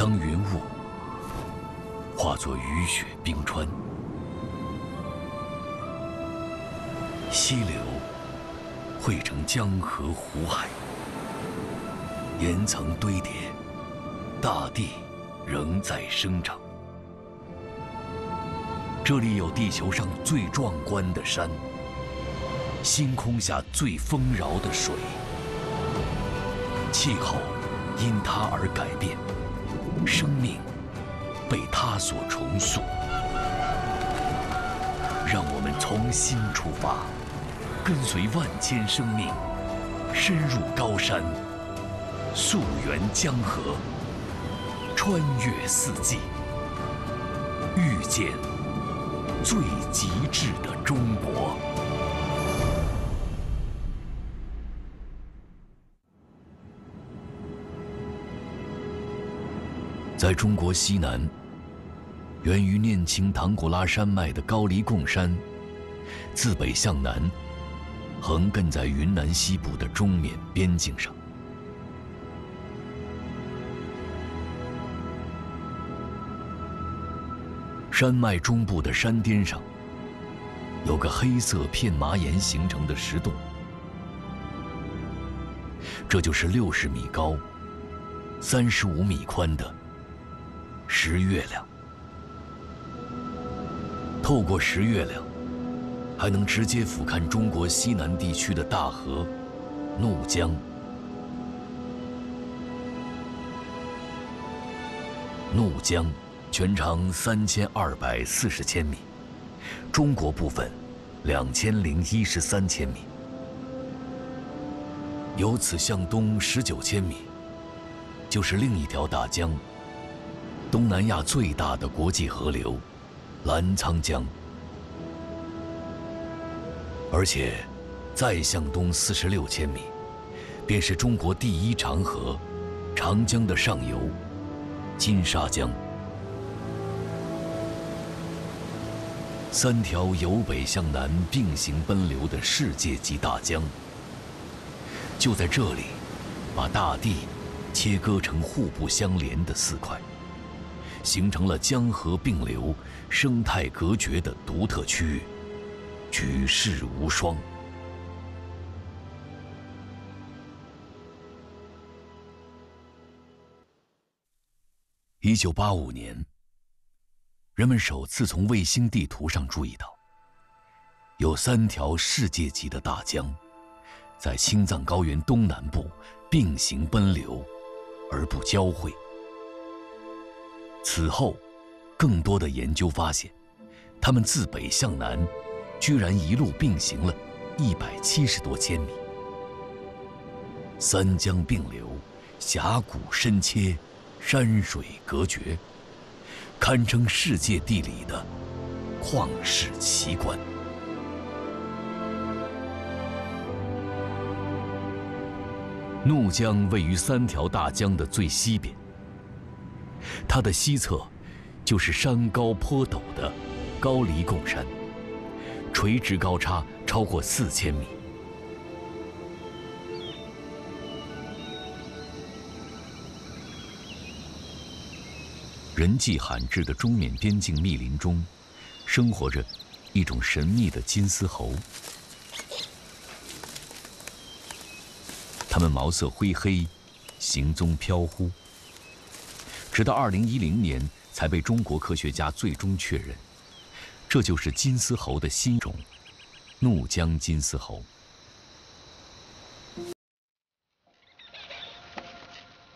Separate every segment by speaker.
Speaker 1: 当云雾化作雨雪冰川，溪流汇成江河湖海，岩层堆叠，大地仍在生长。这里有地球上最壮观的山，星空下最丰饶的水，气候因它而改变。生命被他所重塑，让我们从新出发，跟随万千生命，深入高山，溯源江河，穿越四季，遇见最极致的中国。在中国西南，源于念青唐古拉山脉的高黎贡山，自北向南，横亘在云南西部的中缅边境上。山脉中部的山巅上，有个黑色片麻岩形成的石洞，这就是六十米高、三十五米宽的。石月亮，透过石月亮，还能直接俯瞰中国西南地区的大河怒江。怒江全长三千二百四十千米，中国部分两千零一十三千米，由此向东十九千米，就是另一条大江。东南亚最大的国际河流——澜沧江，而且再向东四十六千米，便是中国第一长河——长江的上游金沙江。三条由北向南并行奔流的世界级大江，就在这里，把大地切割成互不相连的四块。形成了江河并流、生态隔绝的独特区域，举世无双。一九八五年，人们首次从卫星地图上注意到，有三条世界级的大江，在青藏高原东南部并行奔流，而不交汇。此后，更多的研究发现，它们自北向南，居然一路并行了，一百七十多千米。三江并流，峡谷深切，山水隔绝，堪称世界地理的旷世奇观。怒江位于三条大江的最西边。它的西侧，就是山高坡陡的高黎贡山，垂直高差超过四千米。人迹罕至的中缅边境密林中，生活着一种神秘的金丝猴，它们毛色灰黑，行踪飘忽。直到二零一零年才被中国科学家最终确认，这就是金丝猴的新种——怒江金丝猴。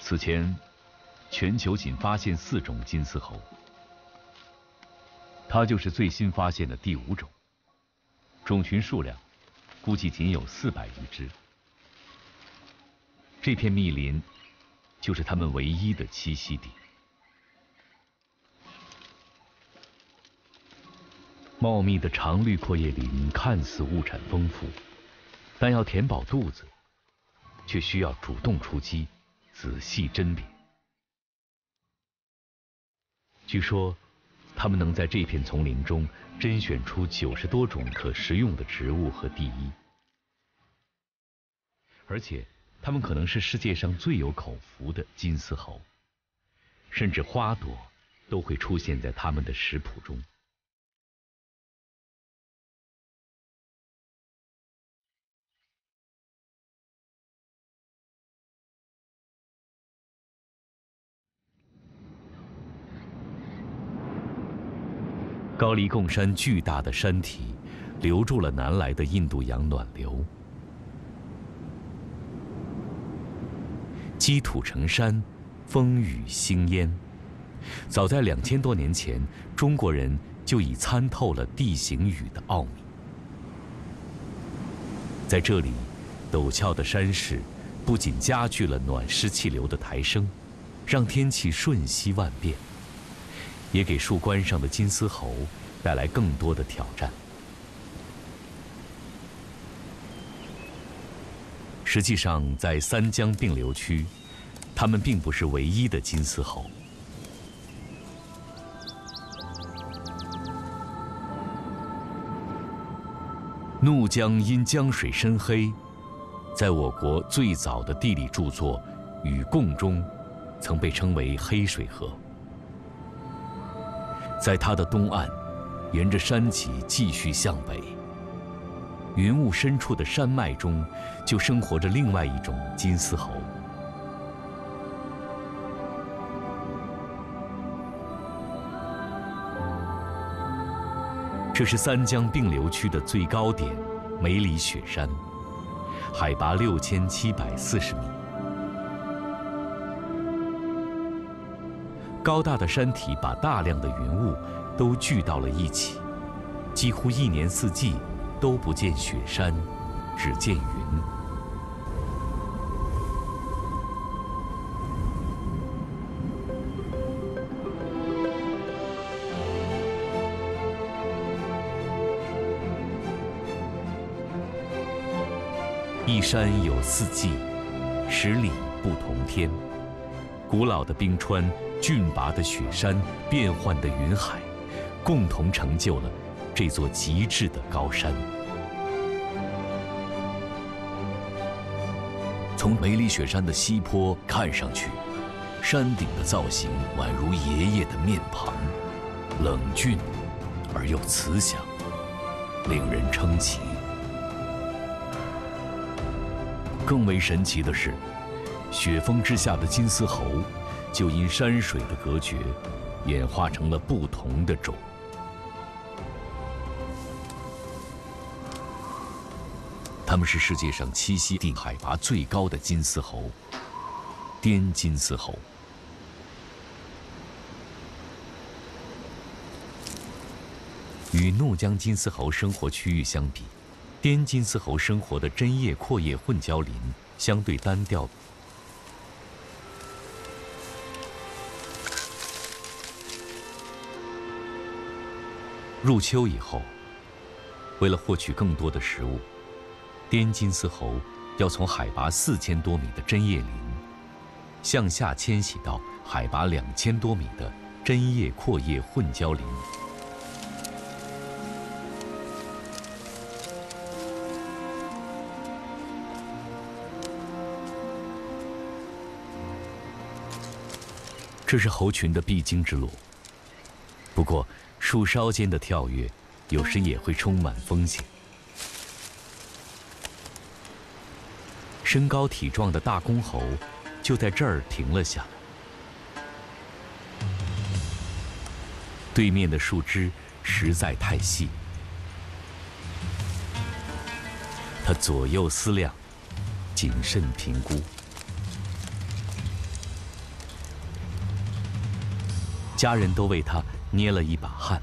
Speaker 1: 此前，全球仅发现四种金丝猴，它就是最新发现的第五种，种群数量估计仅有四百余只。这片密林。就是它们唯一的栖息地。茂密的常绿阔叶林看似物产丰富，但要填饱肚子，却需要主动出击，仔细甄别。据说，它们能在这片丛林中甄选出九十多种可食用的植物和地衣，而且。它们可能是世界上最有口福的金丝猴，甚至花朵，都会出现在他们的食谱中。高黎贡山巨大的山体，留住了南来的印度洋暖流。积土成山，风雨兴焉。早在两千多年前，中国人就已参透了地形雨的奥秘。在这里，陡峭的山势不仅加剧了暖湿气流的抬升，让天气瞬息万变。也给树冠上的金丝猴带来更多的挑战。实际上，在三江并流区，它们并不是唯一的金丝猴。怒江因江水深黑，在我国最早的地理著作《禹贡》中，曾被称为黑水河。在它的东岸，沿着山脊继续向北，云雾深处的山脉中，就生活着另外一种金丝猴。这是三江并流区的最高点——梅里雪山，海拔六千七百四十米。高大的山体把大量的云雾都聚到了一起，几乎一年四季都不见雪山，只见云。一山有四季，十里不同天。古老的冰川。峻拔的雪山，变幻的云海，共同成就了这座极致的高山。从梅里雪山的西坡看上去，山顶的造型宛如爷爷的面庞，冷峻而又慈祥，令人称奇。更为神奇的是，雪峰之下的金丝猴。就因山水的隔绝，演化成了不同的种。它们是世界上栖息地海拔最高的金丝猴——滇金丝猴。与怒江金丝猴生活区域相比，滇金丝猴生活的针叶阔叶混交林相对单调。入秋以后，为了获取更多的食物，滇金丝猴要从海拔四千多米的针叶林向下迁徙到海拔两千多米的针叶阔叶混交林。这是猴群的必经之路。不过，树梢间的跳跃，有时也会充满风险。身高体壮的大公猴就在这儿停了下来。对面的树枝实在太细，他左右思量，谨慎评估。家人都为他。捏了一把汗，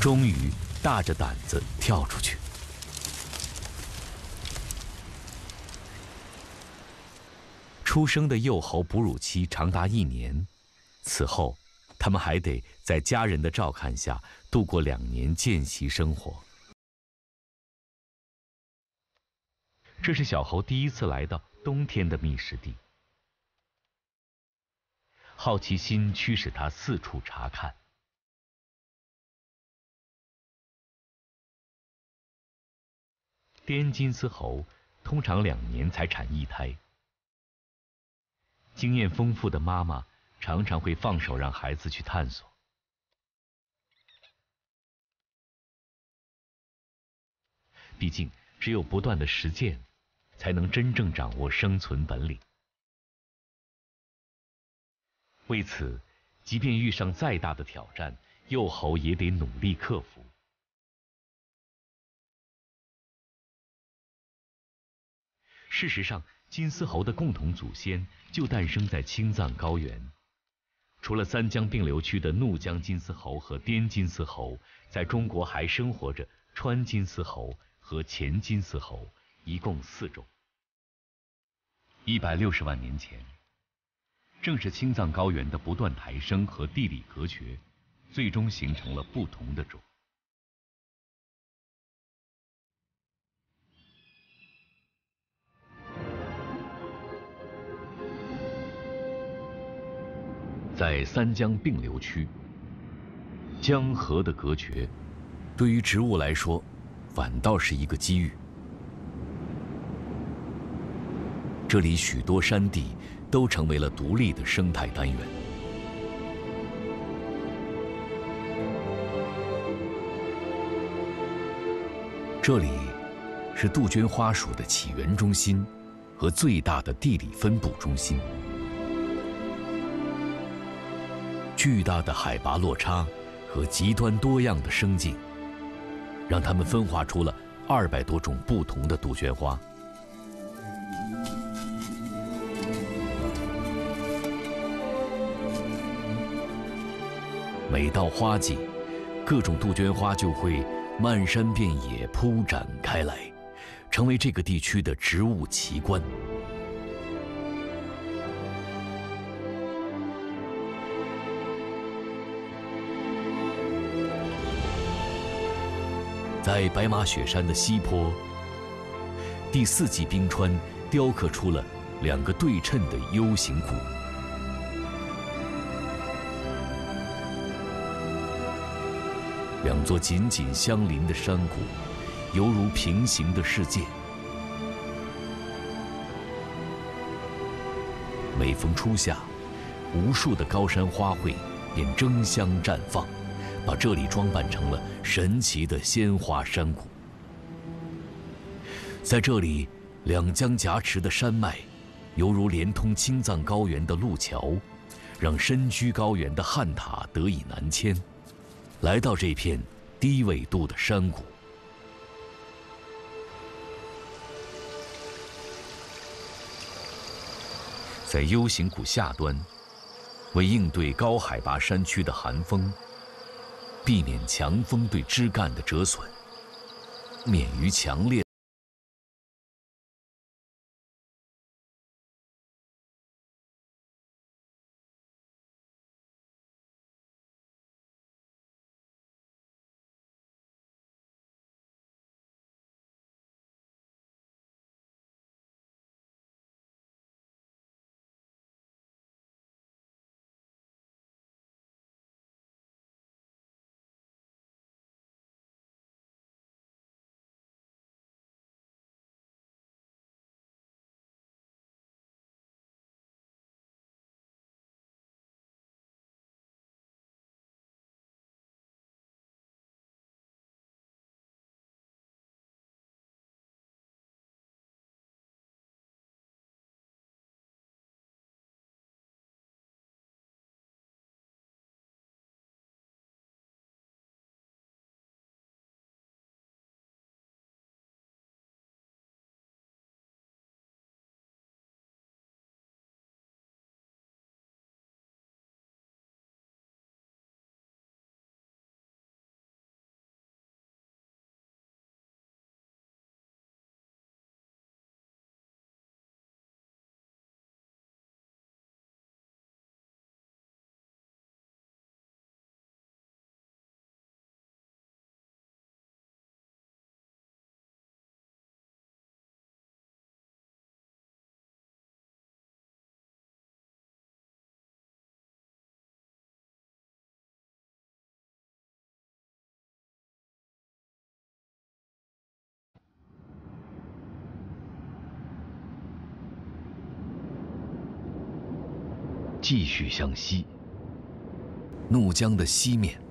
Speaker 1: 终于大着胆子跳出去。出生的幼猴哺乳期长达一年，此后。他们还得在家人的照看下度过两年见习生活。这是小猴第一次来到冬天的觅食地，好奇心驱使他四处查看。滇金丝猴通常两年才产一胎。经验丰富的妈妈常常会放手让孩子去探索。毕竟，只有不断的实践，才能真正掌握生存本领。为此，即便遇上再大的挑战，幼猴也得努力克服。事实上，金丝猴的共同祖先就诞生在青藏高原。除了三江并流区的怒江金丝猴和滇金丝猴，在中国还生活着川金丝猴和黔金丝猴，一共四种。一百六十万年前，正是青藏高原的不断抬升和地理隔绝，最终形成了不同的种。在三江并流区，江河的隔绝，对于植物来说，反倒是一个机遇。这里许多山地都成为了独立的生态单元。这里是杜鹃花属的起源中心和最大的地理分布中心。巨大的海拔落差和极端多样的生境，让它们分化出了二百多种不同的杜鹃花。每到花季，各种杜鹃花就会漫山遍野铺展开来，成为这个地区的植物奇观。在白马雪山的西坡，第四纪冰川雕刻出了两个对称的 U 型谷，两座紧紧相邻的山谷，犹如平行的世界。每逢初夏，无数的高山花卉便争相绽放。把这里装扮成了神奇的鲜花山谷，在这里，两江夹持的山脉，犹如连通青藏高原的路桥，让身居高原的汉塔得以南迁，来到这片低纬度的山谷。在 U 型谷下端，为应对高海拔山区的寒风。避免强风对枝干的折损，免于强烈。继续向西，怒江的西面，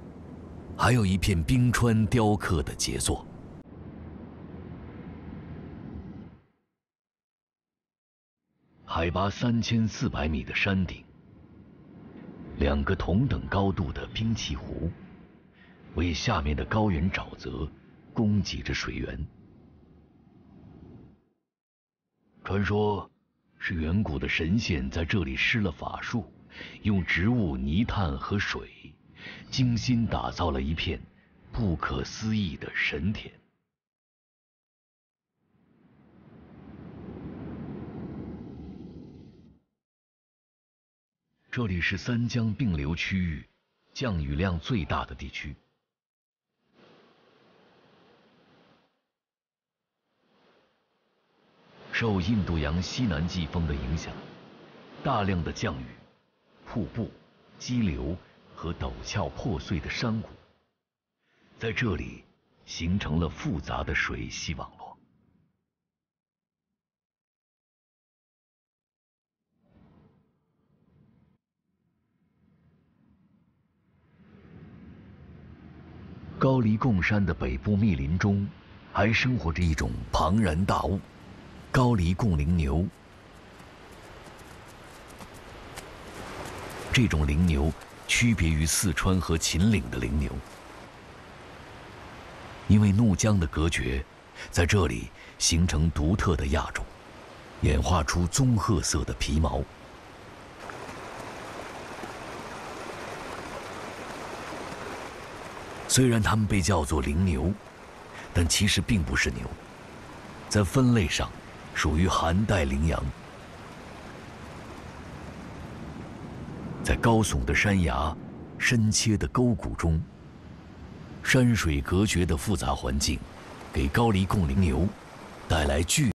Speaker 1: 还有一片冰川雕刻的杰作。海拔三千四百米的山顶，两个同等高度的冰碛湖，为下面的高原沼泽供给着水源。传说，是远古的神仙在这里施了法术，用植物、泥炭和水，精心打造了一片不可思议的神田。这里是三江并流区域降雨量最大的地区。受印度洋西南季风的影响，大量的降雨、瀑布、激流和陡峭破碎的山谷，在这里形成了复杂的水系网络。高黎贡山的北部密林中，还生活着一种庞然大物。高黎贡羚牛，这种羚牛区别于四川和秦岭的羚牛，因为怒江的隔绝，在这里形成独特的亚种，演化出棕褐色的皮毛。虽然它们被叫做羚牛，但其实并不是牛，在分类上。属于寒带羚羊，在高耸的山崖、深切的沟谷中，山水隔绝的复杂环境，给高黎贡羚牛带来巨。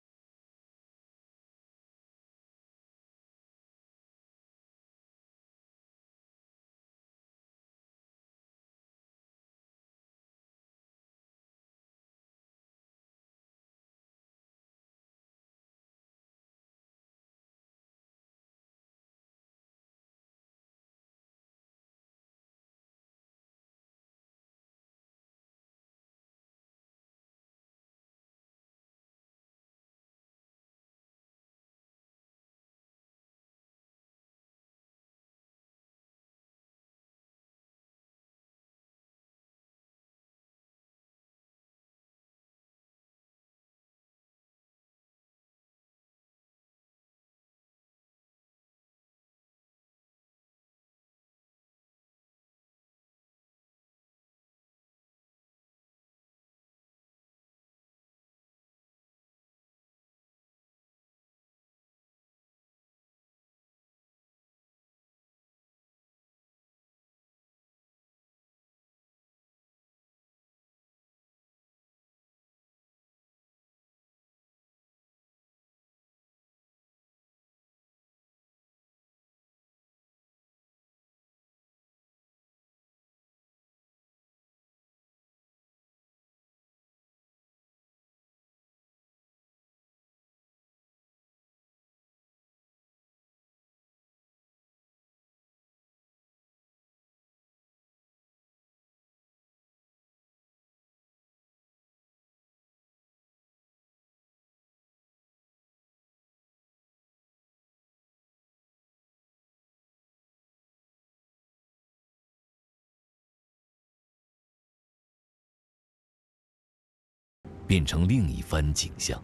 Speaker 1: 变成另一番景象。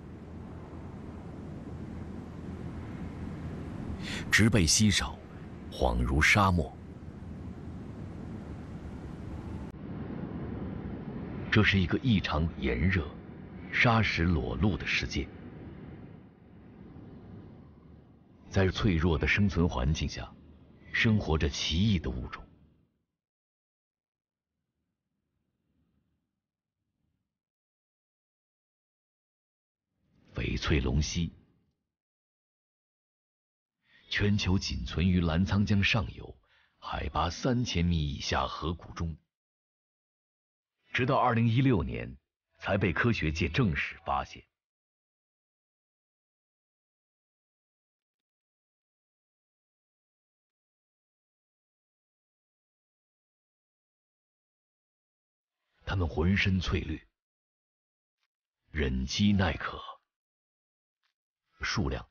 Speaker 1: 植被稀少，恍如沙漠。这是一个异常炎热、沙石裸露的世界。在脆弱的生存环境下，生活着奇异的物种。翡翠龙溪。全球仅存于澜沧江上游海拔三千米以下河谷中。直到二零一六年才被科学界正式发现。他们浑身翠绿忍饥耐渴。数量。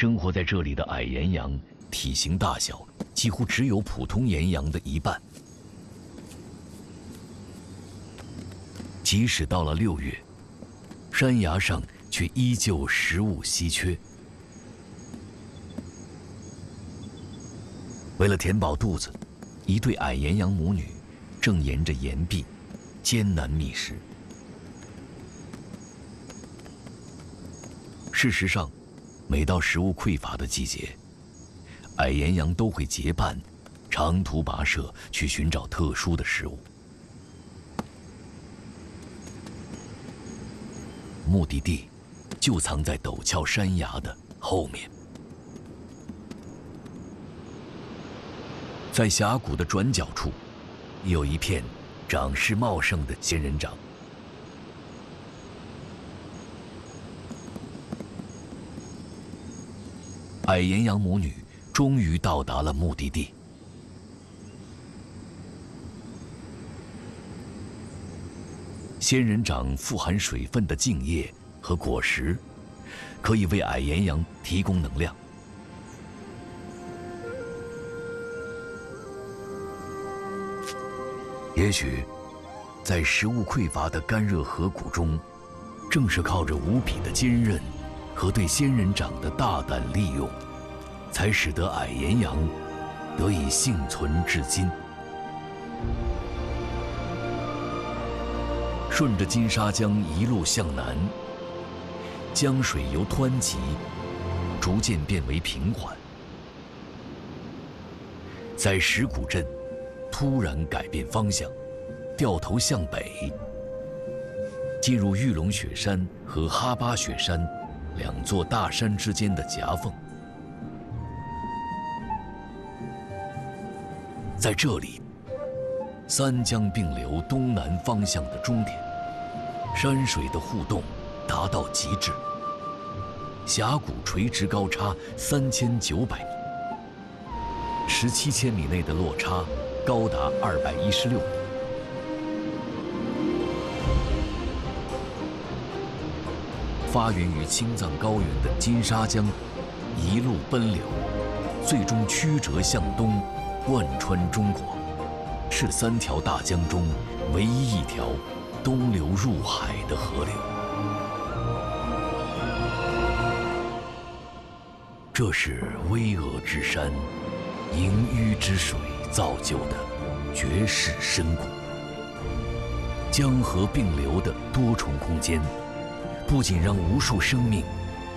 Speaker 1: 生活在这里的矮岩羊，体型大小几乎只有普通岩羊的一半。即使到了六月，山崖上却依旧食物稀缺。为了填饱肚子，一对矮岩羊母女正沿着岩壁艰难觅食。事实上，每到食物匮乏的季节，矮岩羊都会结伴长途跋涉去寻找特殊的食物。目的地就藏在陡峭山崖的后面，在峡谷的转角处，有一片长势茂盛的仙人掌。矮岩羊母女终于到达了目的地。仙人掌富含水分的茎叶和果实，可以为矮岩羊提供能量。也许，在食物匮乏的干热河谷中，正是靠着无比的坚韧。和对仙人掌的大胆利用，才使得矮岩羊得以幸存至今。顺着金沙江一路向南，江水由湍急逐渐变为平缓，在石鼓镇突然改变方向，掉头向北，进入玉龙雪山和哈巴雪山。两座大山之间的夹缝，在这里，三江并流东南方向的终点，山水的互动达到极致。峡谷垂直高差三千九百米，十七千米内的落差高达二百一十六米。发源于青藏高原的金沙江，一路奔流，最终曲折向东，贯穿中国，是三条大江中唯一一条东流入海的河流。这是巍峨之山、盈淤之水造就的绝世深谷，江河并流的多重空间。不仅让无数生命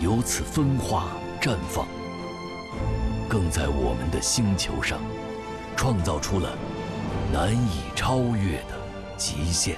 Speaker 1: 由此分化绽放，更在我们的星球上创造出了难以超越的极限。